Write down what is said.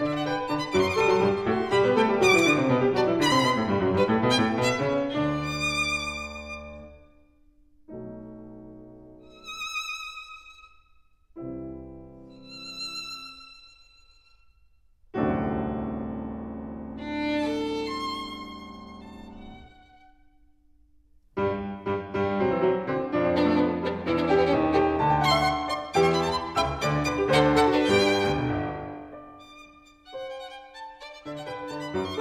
Música Música